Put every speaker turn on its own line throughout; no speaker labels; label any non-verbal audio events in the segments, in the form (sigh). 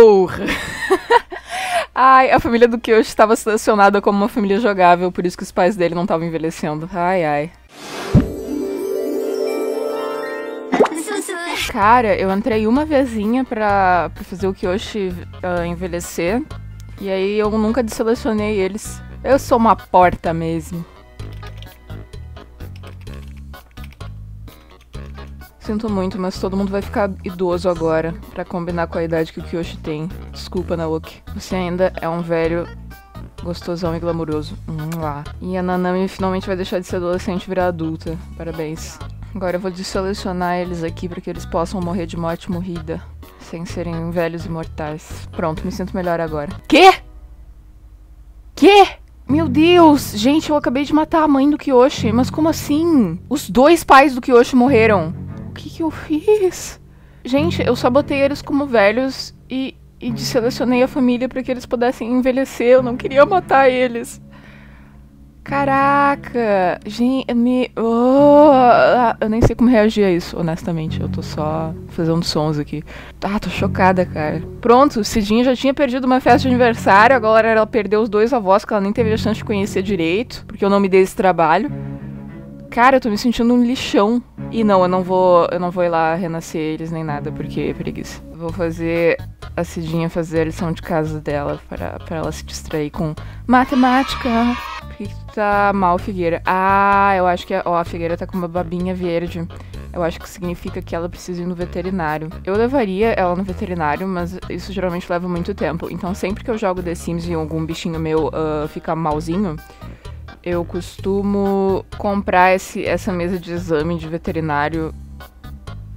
Porra! (laughs) ai, a família do Kyoshi estava selecionada como uma família jogável, por isso que os pais dele não estavam envelhecendo. Ai, ai. Cara, eu entrei uma vezinha pra, pra fazer o Kyoshi uh, envelhecer. E aí eu nunca desselecionei eles. Eu sou uma porta mesmo. Sinto muito, mas todo mundo vai ficar idoso agora, pra combinar com a idade que o Kyoshi tem. Desculpa, Naoki. Você ainda é um velho gostosão e glamuroso. Hum, lá. E a Nanami finalmente vai deixar de ser adolescente e virar adulta. Parabéns. Agora eu vou desselecionar eles aqui para que eles possam morrer de morte morrida. Sem serem velhos e mortais. Pronto, me sinto melhor agora. Quê? Quê? Meu Deus! Gente, eu acabei de matar a mãe do Kyoshi. Mas como assim? Os dois pais do Kyoshi morreram. Que eu fiz? Gente, eu só botei eles como velhos e, e desselecionei a família para que eles pudessem envelhecer. Eu não queria matar eles. Caraca! Gente, me. Oh, eu nem sei como reagir a isso, honestamente. Eu tô só fazendo sons aqui. Ah, tô chocada, cara. Pronto, Cidinha já tinha perdido uma festa de aniversário, agora ela perdeu os dois avós que ela nem teve a chance de conhecer direito, porque eu não me dei esse trabalho. Cara, eu tô me sentindo um lixão. E não, eu não vou, eu não vou ir lá renascer eles nem nada, porque é preguiça. Vou fazer a Cidinha fazer a lição de casa dela para, para ela se distrair com matemática. Por que, tá mal, Figueira? Ah, eu acho que a, ó, a Figueira tá com uma babinha verde. Eu acho que significa que ela precisa ir no veterinário. Eu levaria ela no veterinário, mas isso geralmente leva muito tempo. Então sempre que eu jogo The Sims e algum bichinho meu uh, fica malzinho, eu costumo comprar esse, essa mesa de exame de veterinário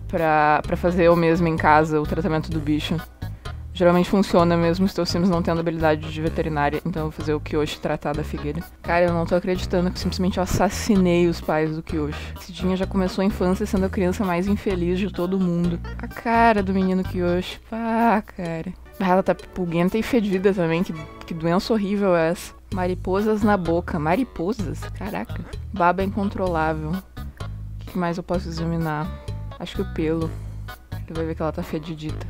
pra fazer eu mesmo em casa o tratamento do bicho. Geralmente funciona mesmo os teus Sims não tendo habilidade de veterinária, então eu vou fazer o Kyoshi tratar da figueira. Cara, eu não tô acreditando que simplesmente assassinei os pais do Kyoshi. Cidinha já começou a infância sendo a criança mais infeliz de todo mundo. A cara do menino Kyoshi. Pá, cara. Ela tá pulguenta e fedida também, que, que doença horrível é essa. Mariposas na boca. Mariposas? Caraca. Baba incontrolável. O que mais eu posso examinar? Acho que o pelo. Ele vai ver que ela tá fedidita.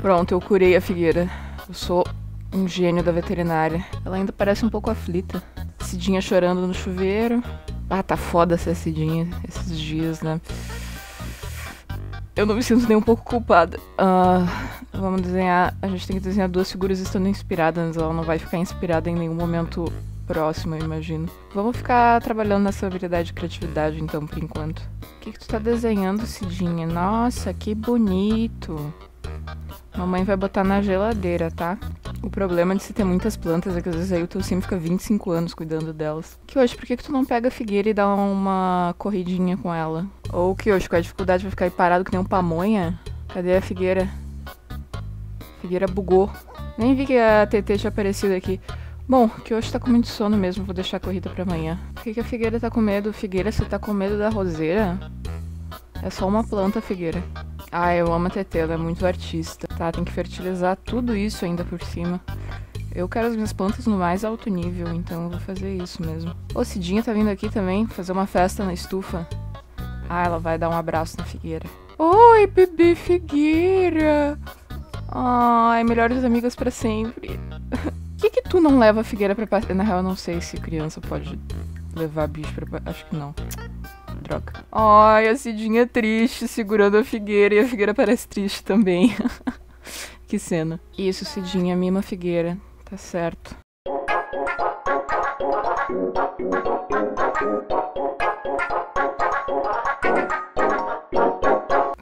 Pronto, eu curei a figueira. Eu sou um gênio da veterinária. Ela ainda parece um pouco aflita. Cidinha chorando no chuveiro. Ah, tá foda essa Cidinha esses dias, né? Eu não me sinto nem um pouco culpada. Uh, vamos desenhar. A gente tem que desenhar duas figuras estando inspiradas. Ela não vai ficar inspirada em nenhum momento próximo, eu imagino. Vamos ficar trabalhando nessa habilidade de criatividade, então, por enquanto. O que, que tu tá desenhando, Cidinha? Nossa, que bonito. Mamãe vai botar na geladeira, tá? O problema de se ter muitas plantas é que às vezes aí o teu sim fica 25 anos cuidando delas. Que hoje, por que, que tu não pega a figueira e dá uma corridinha com ela? Ou que hoje, com a dificuldade vai ficar aí parado que nem um pamonha? Cadê a figueira? A figueira bugou. Nem vi que a TT tinha aparecido aqui. Bom, que hoje tá com muito sono mesmo, vou deixar a corrida pra amanhã. Por que, que a figueira tá com medo? Figueira, você tá com medo da roseira? É só uma planta, figueira. Ah, eu amo a TT, ela é muito artista. Tá, tem que fertilizar tudo isso ainda por cima. Eu quero as minhas plantas no mais alto nível, então eu vou fazer isso mesmo. Ô, Cidinha tá vindo aqui também fazer uma festa na estufa. Ah, ela vai dar um abraço na Figueira. Oi, bebê Figueira! Ai, melhores amigas para sempre. Por (laughs) que que tu não leva a Figueira pra passear? Na real, eu não sei se criança pode levar bicho pra... Acho que não droga. Ai, a Cidinha triste, segurando a Figueira, e a Figueira parece triste também. (laughs) que cena. Isso, Cidinha, mima a Figueira. Tá certo.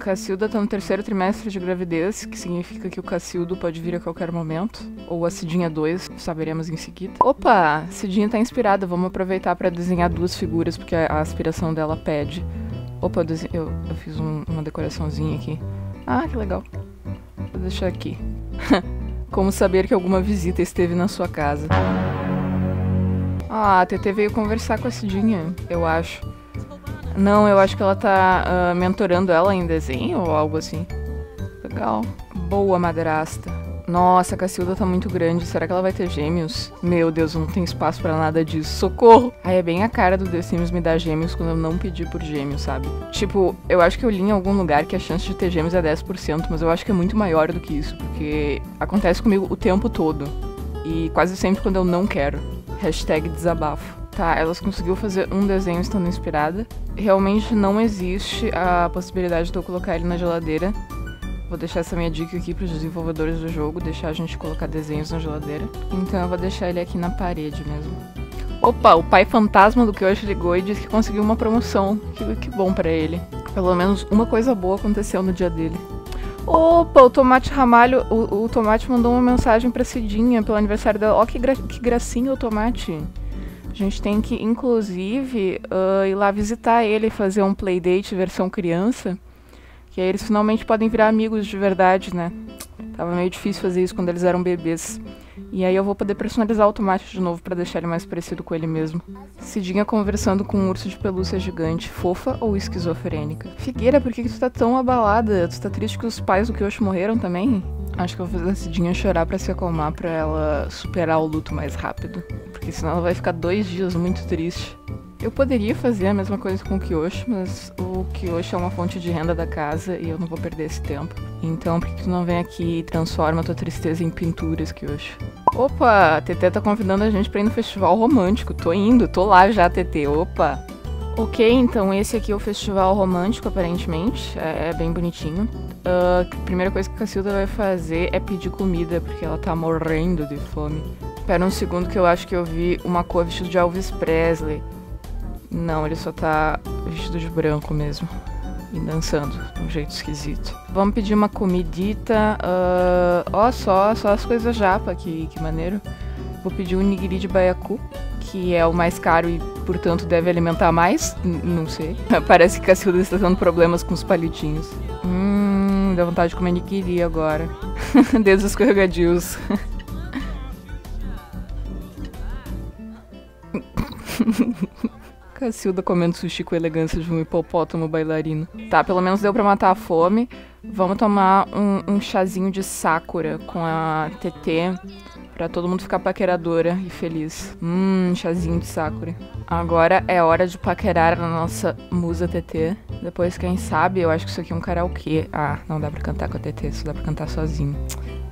Cacilda tá no terceiro trimestre de gravidez, que significa que o Cacildo pode vir a qualquer momento. Ou a Cidinha 2, saberemos em seguida. Opa, Cidinha tá inspirada, vamos aproveitar para desenhar duas figuras, porque a aspiração dela pede. Opa, eu, eu, eu fiz um, uma decoraçãozinha aqui. Ah, que legal. Vou deixar aqui. (laughs) Como saber que alguma visita esteve na sua casa. Ah, a TT veio conversar com a Cidinha, eu acho. Não, eu acho que ela tá uh, mentorando ela em desenho ou algo assim. Legal. Boa madrasta. Nossa, a Cacilda tá muito grande. Será que ela vai ter gêmeos? Meu Deus, não tem espaço para nada disso. Socorro! Aí é bem a cara do The Sims me dar gêmeos quando eu não pedi por gêmeos, sabe? Tipo, eu acho que eu li em algum lugar que a chance de ter gêmeos é 10%, mas eu acho que é muito maior do que isso, porque acontece comigo o tempo todo. E quase sempre quando eu não quero. Hashtag desabafo. Tá, elas conseguiu fazer um desenho estando inspirada. Realmente não existe a possibilidade de eu colocar ele na geladeira. Vou deixar essa minha dica aqui para os desenvolvedores do jogo, deixar a gente colocar desenhos na geladeira. Então eu vou deixar ele aqui na parede mesmo. Opa, o pai fantasma do que hoje ligou e disse que conseguiu uma promoção. Que, que bom para ele. Pelo menos uma coisa boa aconteceu no dia dele. Opa, o Tomate Ramalho, o, o Tomate mandou uma mensagem pra Cidinha pelo aniversário dela. Ó, oh, que, gra que gracinha o Tomate. A gente tem que, inclusive, uh, ir lá visitar ele, fazer um playdate versão criança. Que aí eles finalmente podem virar amigos de verdade, né? Tava meio difícil fazer isso quando eles eram bebês. E aí eu vou poder personalizar o tomate de novo para deixar ele mais parecido com ele mesmo. Cidinha conversando com um urso de pelúcia gigante, fofa ou esquizofrênica? Figueira, por que, que tu tá tão abalada? Tu tá triste que os pais do Kyoshi morreram também? Acho que eu vou fazer a Cidinha chorar para se acalmar, para ela superar o luto mais rápido. Porque senão ela vai ficar dois dias muito triste. Eu poderia fazer a mesma coisa com o Kyoshi, mas o Kyoshi é uma fonte de renda da casa e eu não vou perder esse tempo. Então, por que tu não vem aqui e transforma tua tristeza em pinturas, Kyoshi? Opa, a TT tá convidando a gente pra ir no festival romântico. Tô indo, tô lá já, TT. Opa! Ok, então esse aqui é o festival romântico, aparentemente. É, é bem bonitinho. Uh, a primeira coisa que a Cacilda vai fazer é pedir comida, porque ela tá morrendo de fome. Espera um segundo que eu acho que eu vi uma cor vestido de Elvis Presley. Não, ele só tá vestido de branco mesmo. E dançando, de um jeito esquisito. Vamos pedir uma comidita. Uh, ó, só, só as coisas japa, que, que maneiro. Vou pedir um nigiri de baiacu, que é o mais caro e, portanto, deve alimentar mais. N não sei. (laughs) Parece que a Cacilda está tendo problemas com os palitinhos. Hum, dá vontade de comer nigiri agora. (laughs) Dedos escorregadios. Cacilda comendo sushi com elegância de um hipopótamo bailarino. Tá, pelo menos deu pra matar a fome. Vamos tomar um, um chazinho de Sakura com a TT. Pra todo mundo ficar paqueradora e feliz. Hum, chazinho de Sakura. Agora é hora de paquerar a nossa musa TT. Depois, quem sabe, eu acho que isso aqui é um karaokê. Ah, não dá pra cantar com a TT, só dá pra cantar sozinho.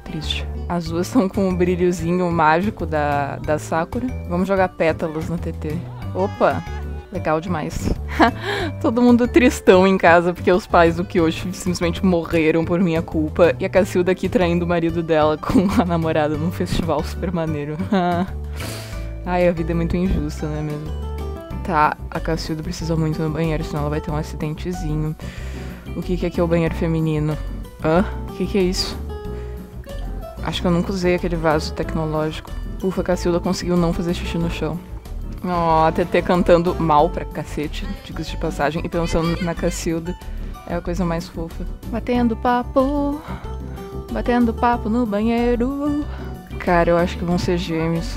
Triste. As duas estão com o brilhozinho mágico da, da Sakura. Vamos jogar pétalas na TT. Opa, Legal demais. (laughs) Todo mundo tristão em casa porque os pais do Kyoshi simplesmente morreram por minha culpa. E a Cacilda aqui traindo o marido dela (laughs) com a namorada num festival super maneiro. (laughs) Ai, a vida é muito injusta, não é mesmo? Tá, a Cacilda precisa muito no banheiro, senão ela vai ter um acidentezinho. O que, que é que é o banheiro feminino? Hã? O que, que é isso? Acho que eu nunca usei aquele vaso tecnológico. Ufa, a Cacilda conseguiu não fazer xixi no chão. Ó, oh, a TT cantando mal pra cacete, diga de passagem, e pensando na Cacilda. É a coisa mais fofa. Batendo papo, batendo papo no banheiro. Cara, eu acho que vão ser gêmeos.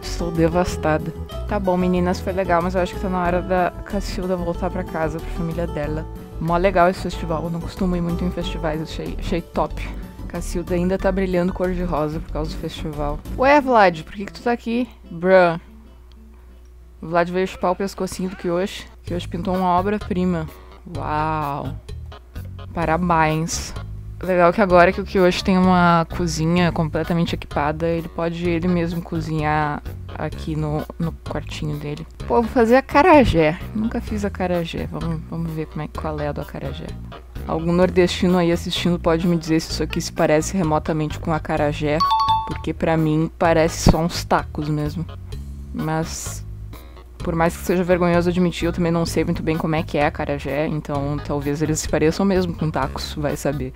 Estou devastada. Tá bom, meninas, foi legal, mas eu acho que tá na hora da Cacilda voltar pra casa, pra família dela. Mó legal esse festival, eu não costumo ir muito em festivais, achei, achei top. Cacilda ainda tá brilhando cor de rosa por causa do festival. Ué, Vlad, por que, que tu tá aqui? Bruh. Vlad veio chupar o pescocinho do Kyoshi. Kyoshi pintou uma obra-prima. Uau! Parabéns! Legal que agora que o Kyoshi tem uma cozinha completamente equipada, ele pode ele mesmo cozinhar aqui no, no quartinho dele. Pô, vou fazer a carajé. Nunca fiz a carajé. Vamos, vamos ver como é, qual é a do acarajé. Algum nordestino aí assistindo pode me dizer se isso aqui se parece remotamente com a carajé, porque para mim parece só uns tacos mesmo. Mas por mais que seja vergonhoso admitir, eu também não sei muito bem como é que é a carajé, então talvez eles se pareçam mesmo com tacos, vai saber.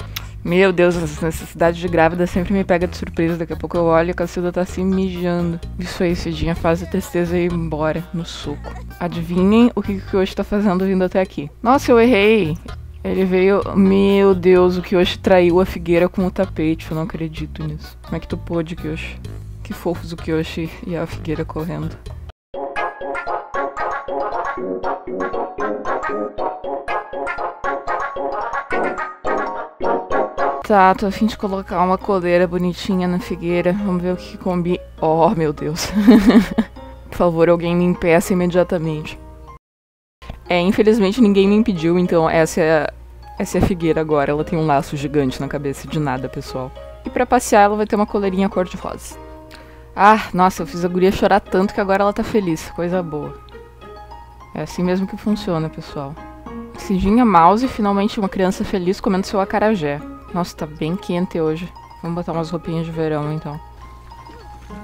Meu Deus, essa necessidade de grávida sempre me pega de surpresa. Daqui a pouco eu olho e a Cacilda tá assim mijando. Isso aí, Cidinha, faz a tristeza ir embora no suco. Adivinhem o que o hoje tá fazendo vindo até aqui. Nossa, eu errei. Ele veio. Meu Deus, o Kyoshi traiu a figueira com o tapete. Eu não acredito nisso. Como é que tu pôde, Kyoshi? Que fofos o Kyoshi e a figueira correndo. Tá, tô a fim de colocar uma coleira bonitinha na figueira. Vamos ver o que combina. Oh, meu Deus. (laughs) Por favor, alguém me impeça imediatamente. É, infelizmente ninguém me impediu, então essa é, essa é a figueira agora. Ela tem um laço gigante na cabeça de nada, pessoal. E para passear ela vai ter uma coleirinha cor-de-rosa. Ah, nossa, eu fiz a guria chorar tanto que agora ela tá feliz. Coisa boa. É assim mesmo que funciona, pessoal. Cidinha Mouse, finalmente uma criança feliz comendo seu acarajé. Nossa, tá bem quente hoje. Vamos botar umas roupinhas de verão, então.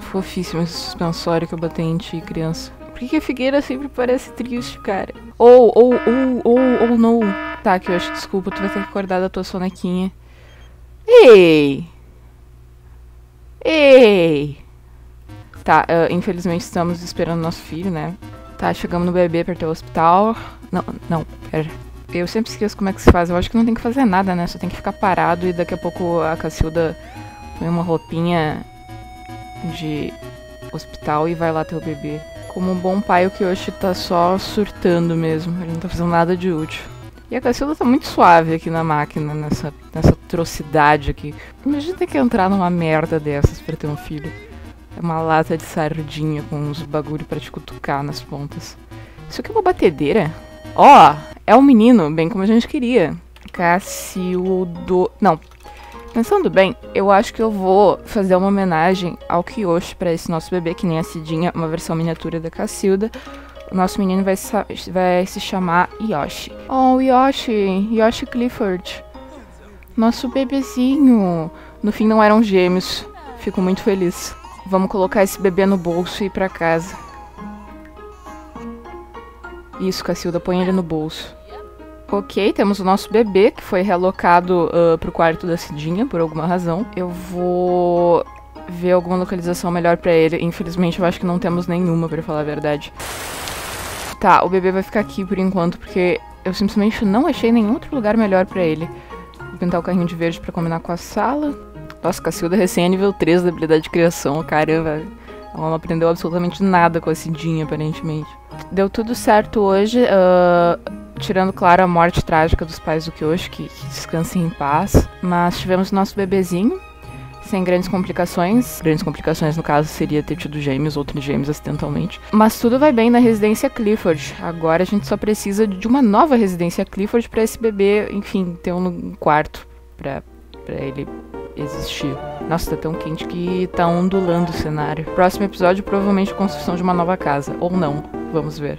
Fofíssimo esse suspensório que eu botei em ti, criança. Por que, a Figueira sempre parece triste, cara? Ou, ou, ou, ou, ou não. Tá, que eu acho, desculpa, tu vai ter que acordar da tua sonequinha. Ei! Ei! Tá, uh, infelizmente estamos esperando nosso filho, né? Tá, chegamos no bebê ter o hospital. Não, não, pera. Eu sempre esqueço como é que se faz. Eu acho que não tem que fazer nada, né? Só tem que ficar parado e daqui a pouco a Cacilda põe uma roupinha de hospital e vai lá ter o bebê. Como um bom pai, o Kyoshi tá só surtando mesmo. Ele não tá fazendo nada de útil. E a Cacilda tá muito suave aqui na máquina, nessa, nessa atrocidade aqui. Imagina ter que entrar numa merda dessas pra ter um filho. É uma lata de sardinha com uns bagulho para te cutucar nas pontas. Isso aqui é uma batedeira? Ó, oh, é um menino, bem como a gente queria. Cacildo... Não. Pensando bem, eu acho que eu vou fazer uma homenagem ao Kyoshi para esse nosso bebê, que nem a Cidinha, uma versão miniatura da Cacilda. O nosso menino vai, vai se chamar Yoshi. Oh, Yoshi! Yoshi Clifford. Nosso bebezinho. No fim não eram gêmeos. Fico muito feliz. Vamos colocar esse bebê no bolso e ir pra casa. Isso, Cacilda, põe ele no bolso. Ok, temos o nosso bebê, que foi realocado uh, pro quarto da Cidinha, por alguma razão. Eu vou ver alguma localização melhor para ele. Infelizmente, eu acho que não temos nenhuma, para falar a verdade. Tá, o bebê vai ficar aqui por enquanto, porque eu simplesmente não achei nenhum outro lugar melhor para ele. Vou pintar o carrinho de verde para combinar com a sala. Nossa, Cacilda recém é nível 3 da habilidade de criação, caramba. Ela não aprendeu absolutamente nada com a Cidinha, aparentemente. Deu tudo certo hoje, uh, tirando, claro, a morte trágica dos pais do Kyoshi, que, que descansem em paz. Mas tivemos nosso bebezinho, sem grandes complicações. Grandes complicações, no caso, seria ter tido gêmeos ou gêmeos acidentalmente. Mas tudo vai bem na residência Clifford. Agora a gente só precisa de uma nova residência Clifford para esse bebê, enfim, ter um quarto para ele existir. Nossa, tá tão quente que tá ondulando o cenário. Próximo episódio, provavelmente construção de uma nova casa. Ou não. Vamos ver.